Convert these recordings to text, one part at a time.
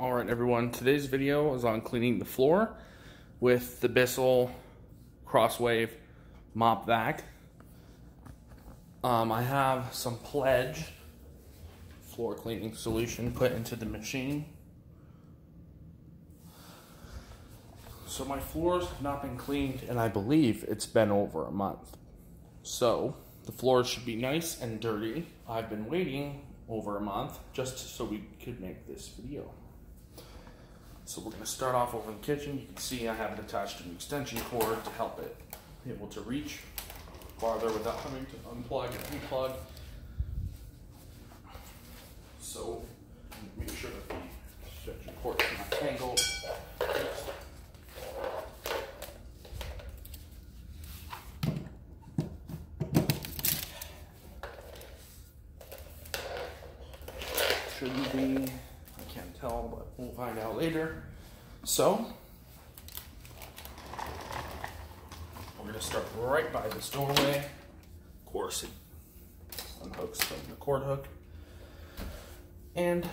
All right, everyone. Today's video is on cleaning the floor with the Bissell Crosswave Mop Vac. Um, I have some Pledge floor cleaning solution put into the machine. So my floors have not been cleaned, and I believe it's been over a month. So the floors should be nice and dirty. I've been waiting over a month just so we could make this video. So we're going to start off over in the kitchen. You can see I have it attached an extension cord to help it be able to reach farther without having to unplug and replug. So make sure that the extension cord is not tangled. Shouldn't be, I can't tell, but we'll find out later. So, we're gonna start right by this doorway. Of course, it unhooks from the cord hook. And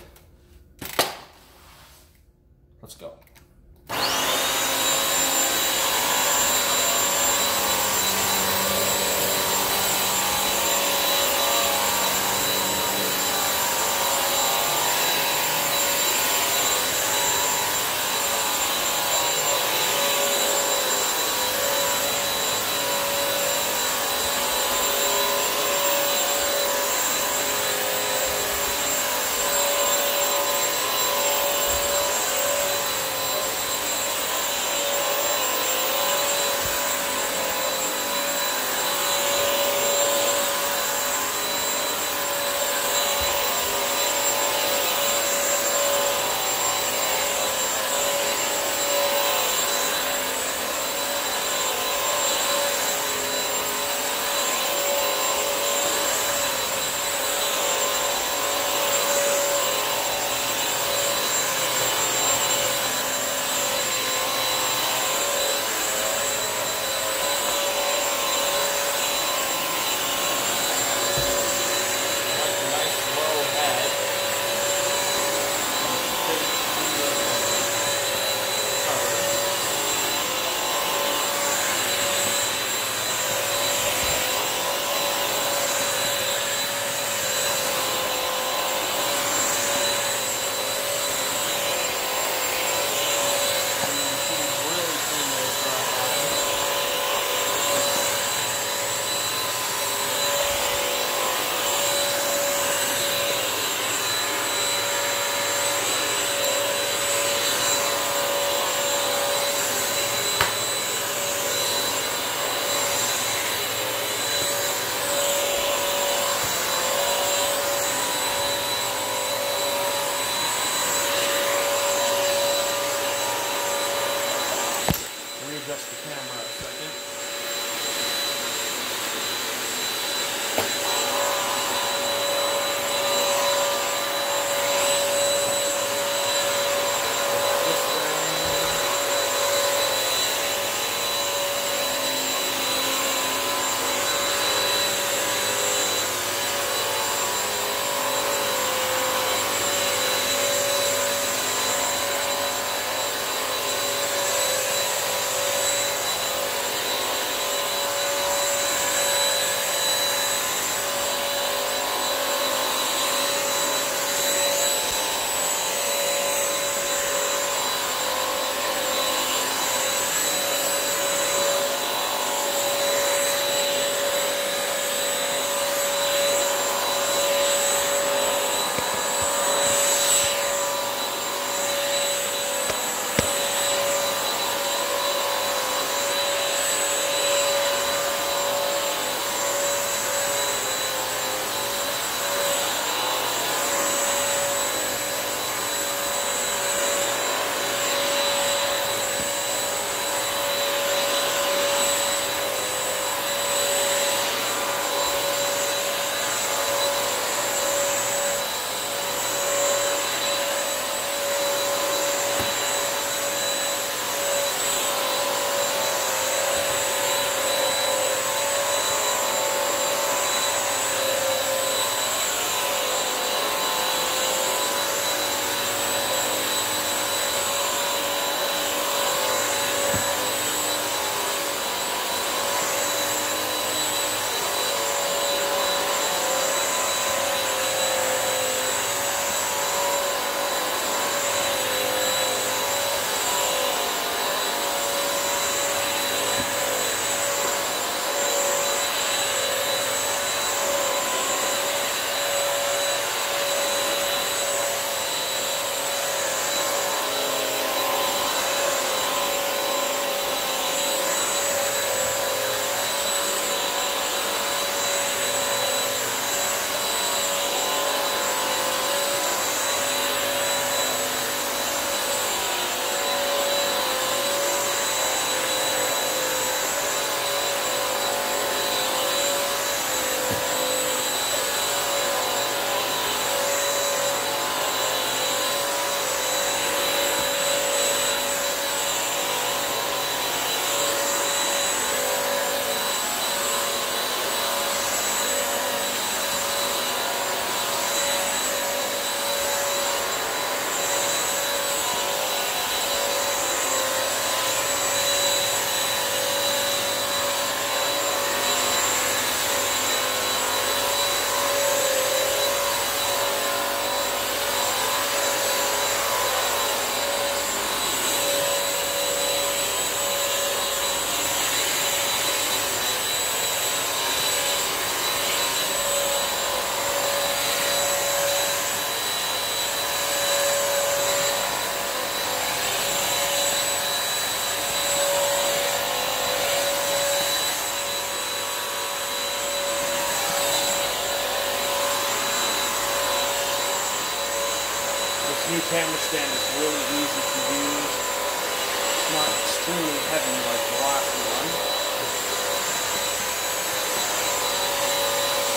new camera stand is really easy to use. It's not extremely heavy like the last one.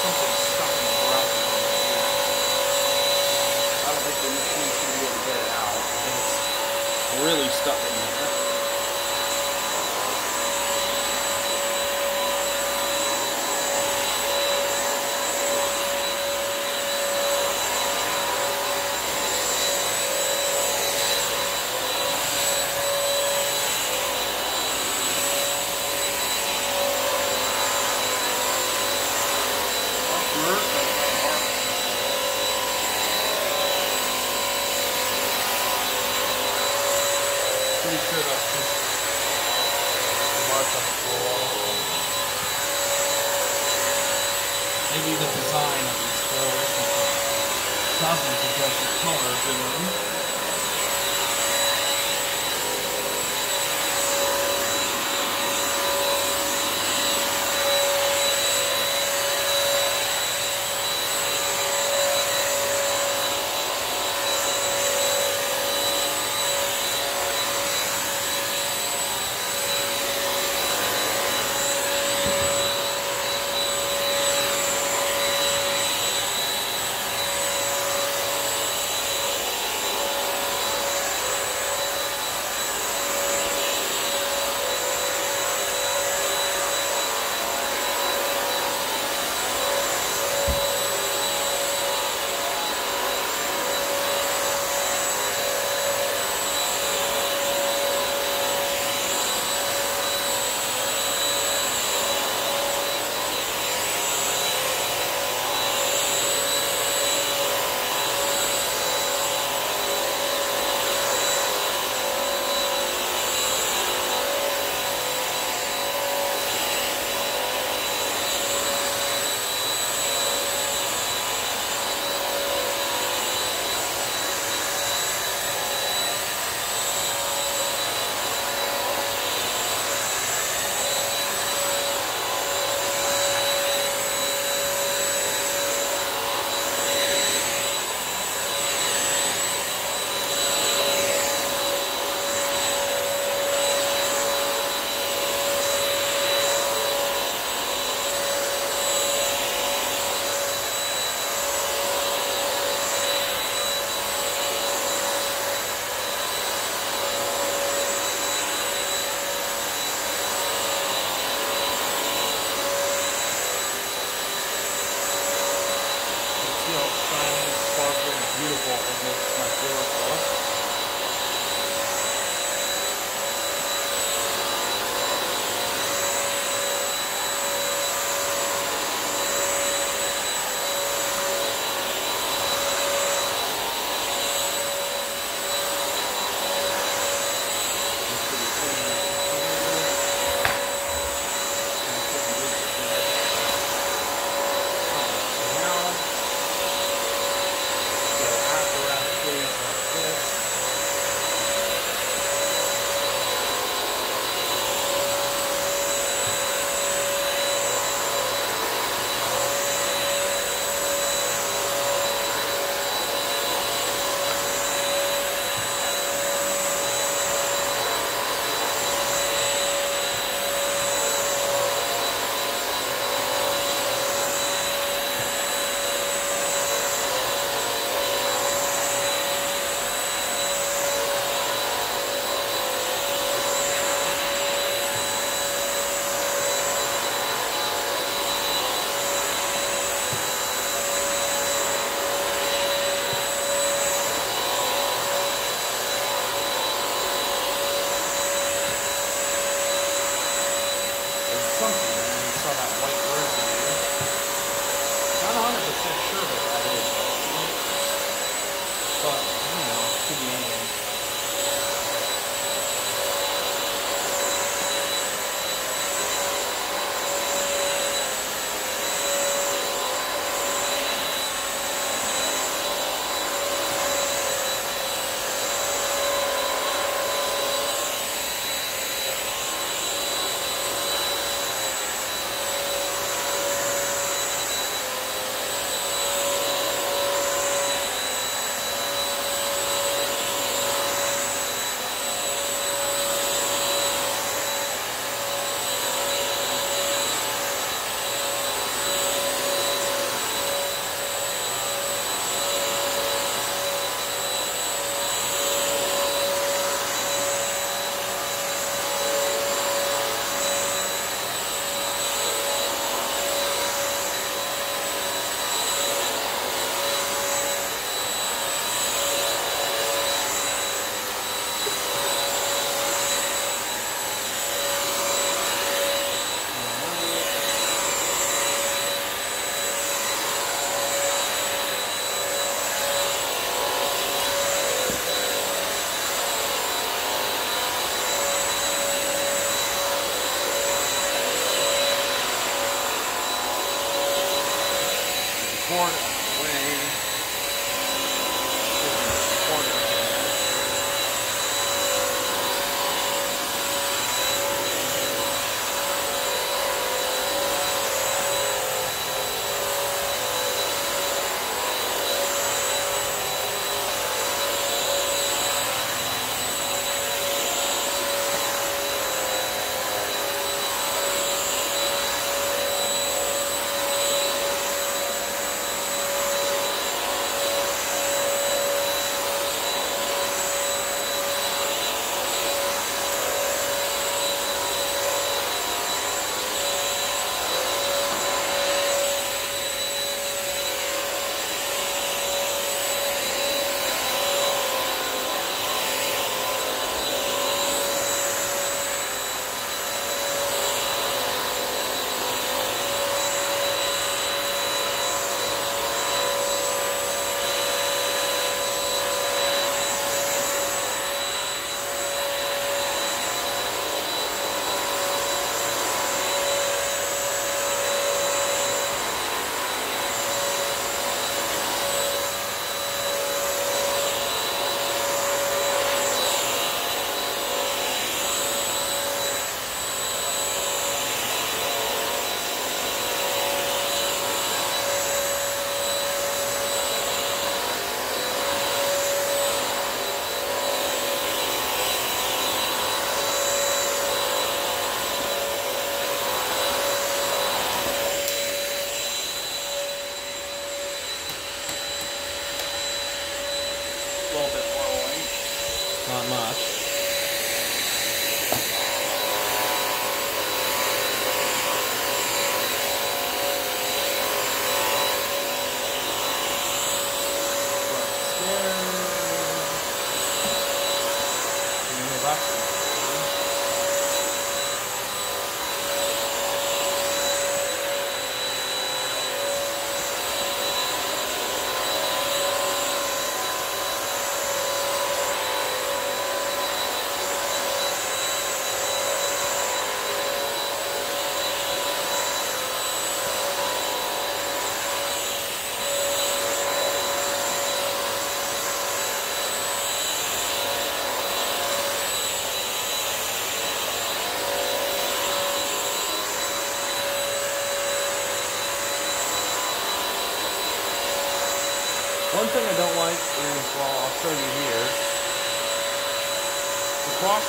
Something stuck in the. I don't think the machine's gonna be able to get it out. It's really stuck in there. Pretty sure that's mark on the floor. Maybe the design of these floors doesn't suggest colors in them.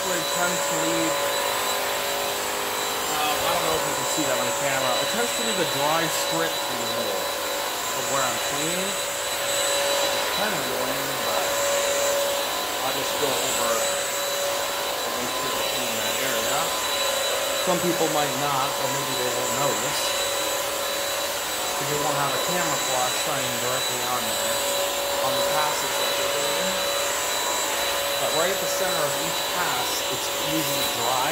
Cross tends to leave, uh, I don't know if you can see that on the camera, it tends to leave a dry strip in the middle of where I'm cleaning. It's Kind of annoying, but I'll just go over and make sure to clean that area. Some people might not, or maybe they won't notice. Because you won't have a camera flash shining directly on there on the passes that you're doing. But right at the center of each pass, it's usually dry.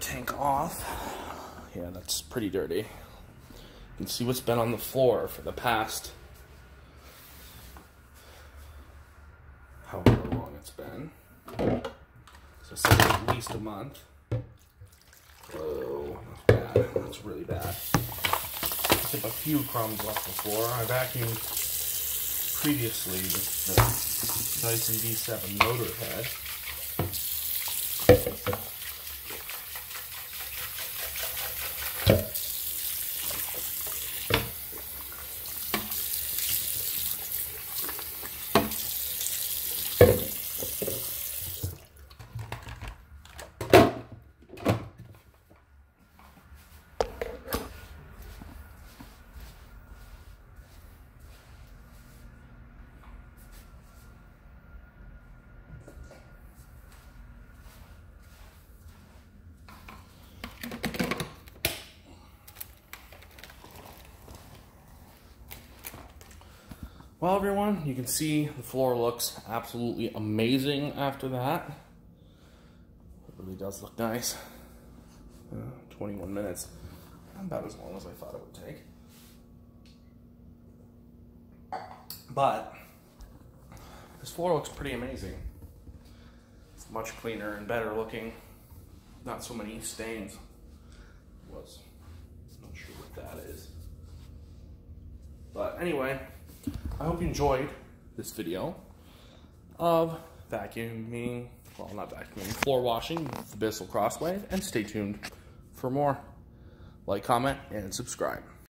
Tank off. Yeah, that's pretty dirty. You can see what's been on the floor for the past however long it's been. So at least a month. Oh, that's bad. That's really bad. Have a few crumbs off the floor. I vacuumed previously with the Dyson V7 motor head. Well, everyone, you can see the floor looks absolutely amazing after that. It really does look nice. Uh, 21 minutes. About as long as I thought it would take. But this floor looks pretty amazing. It's much cleaner and better looking. Not so many stains. Was not sure what that is. But anyway, I hope you enjoyed this video of vacuuming, well, not vacuuming, floor washing the Bissell Crosswave, and stay tuned for more. Like, comment, and subscribe.